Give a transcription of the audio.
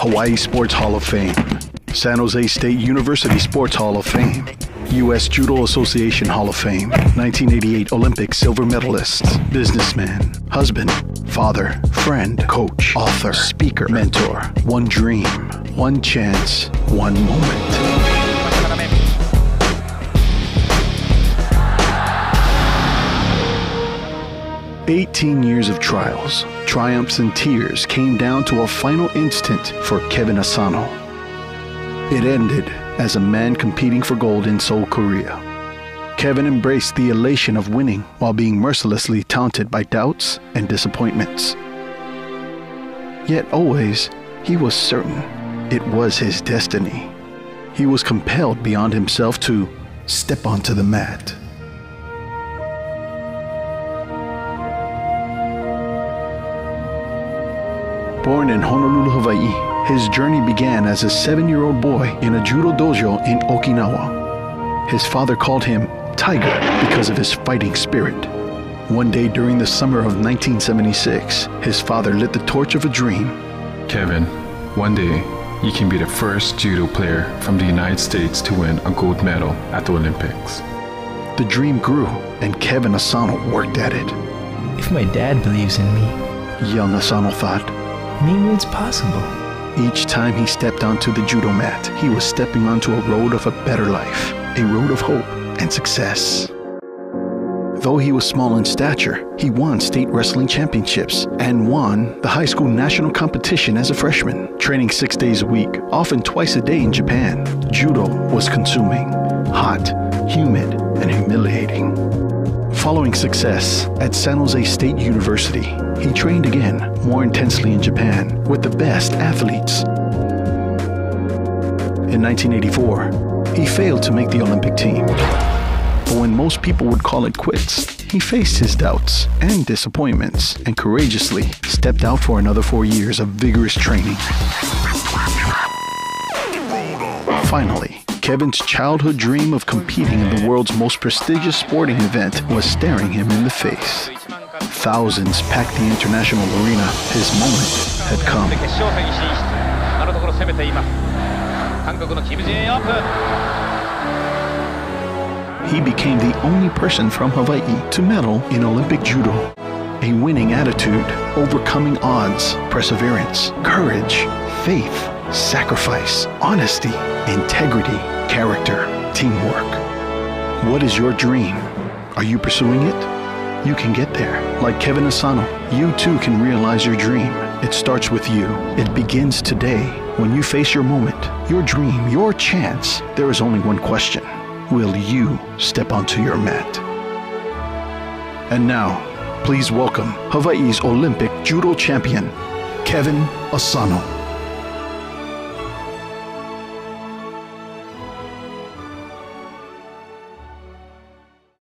Hawaii Sports Hall of Fame, San Jose State University Sports Hall of Fame, U.S. Judo Association Hall of Fame, 1988 Olympic silver medalist, businessman, husband, father, friend, coach, author, speaker, mentor. One dream, one chance, one moment. 18 years of trials, triumphs, and tears came down to a final instant for Kevin Asano. It ended as a man competing for gold in Seoul, Korea. Kevin embraced the elation of winning while being mercilessly taunted by doubts and disappointments. Yet always, he was certain it was his destiny. He was compelled beyond himself to step onto the mat. Born in Honolulu, Hawaii, his journey began as a seven year old boy in a judo dojo in Okinawa. His father called him Tiger because of his fighting spirit. One day during the summer of 1976, his father lit the torch of a dream. Kevin, one day you can be the first judo player from the United States to win a gold medal at the Olympics. The dream grew, and Kevin Asano worked at it. If my dad believes in me, Young Asano thought, maybe it's possible. Each time he stepped onto the judo mat, he was stepping onto a road of a better life, a road of hope and success. Though he was small in stature, he won state wrestling championships and won the high school national competition as a freshman. Training six days a week, often twice a day in Japan, judo was consuming, hot, humid, and humiliating. Following success at San Jose State University, he trained again, more intensely in Japan, with the best athletes. In 1984, he failed to make the Olympic team. But when most people would call it quits, he faced his doubts and disappointments and courageously stepped out for another four years of vigorous training. Finally, Kevin's childhood dream of competing in the world's most prestigious sporting event was staring him in the face. Thousands packed the international arena. His moment had come. 決勝戦進出あのところ攻めています韓国のキム・ジェインオープン He became the only person from Hawaii to medal in Olympic judo. A winning attitude, overcoming odds, perseverance, courage, faith, sacrifice, honesty, integrity, character, teamwork. What is your dream? Are you pursuing it? You can get there. Like Kevin Asano, you too can realize your dream. It starts with you. It begins today. When you face your moment, your dream, your chance, there is only one question. Will you step onto your mat? And now, please welcome Hawaii's Olympic judo champion, Kevin Asano.